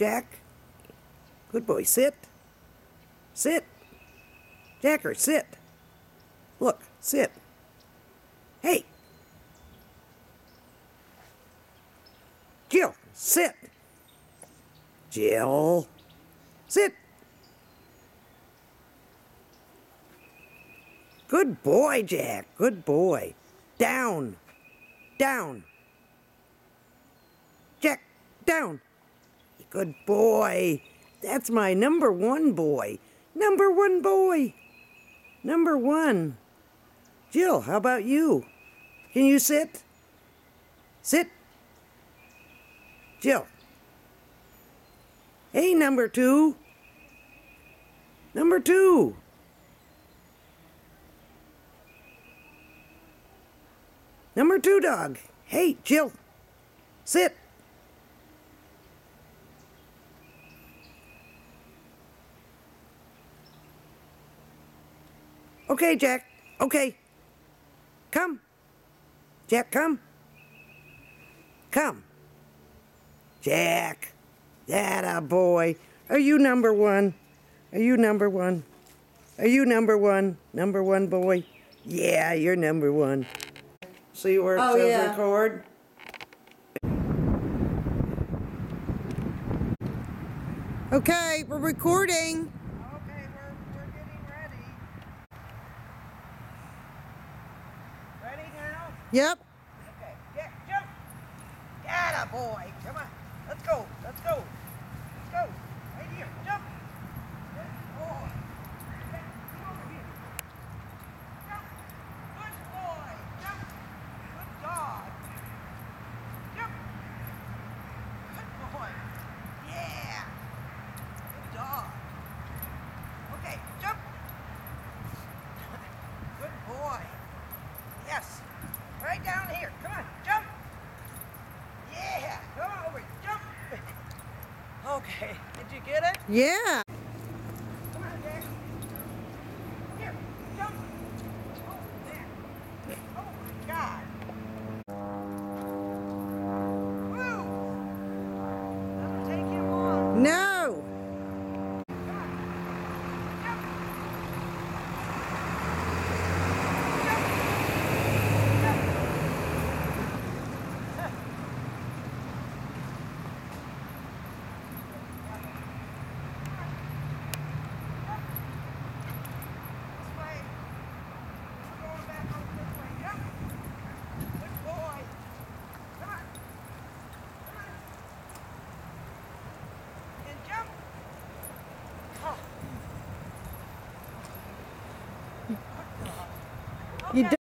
Jack. Good boy. Sit. Sit. Jacker, sit. Look, sit. Hey. Jill, sit. Jill, sit. Good boy, Jack. Good boy. Down. Down. Jack, down. Good boy. That's my number one boy. Number one boy. Number one. Jill, how about you? Can you sit? Sit. Jill. Hey, number two. Number two. Number two dog. Hey, Jill. Sit. Okay, Jack. Okay. Come. Jack, come. Come. Jack. That a boy. Are you number one? Are you number one? Are you number one? Number one boy? Yeah, you're number one. See where it Oh, says yeah. record? Okay, we're recording. Okay, we're, we're getting ready. Ready now? Yep. Okay, yeah, jump. Atta boy. Come on. Let's go. Let's go. Let's go. Right here. Jump. Good boy. Yeah, come over here. Jump. Good boy. Jump. Good dog. Jump. Good boy. Yeah. Good dog. Okay, jump. Good boy. Yes. Right down here. Come on, jump. Yeah. Come on over. Jump. Okay. Did you get it? Yeah. Come on, Jack. Here. Jump. Oh, there. Oh, my God. Woo. Take you long. No. Come on. Jump. This way. We're going back over this way. Jump. Good boy. Come on. Come on. And jump. Oh. You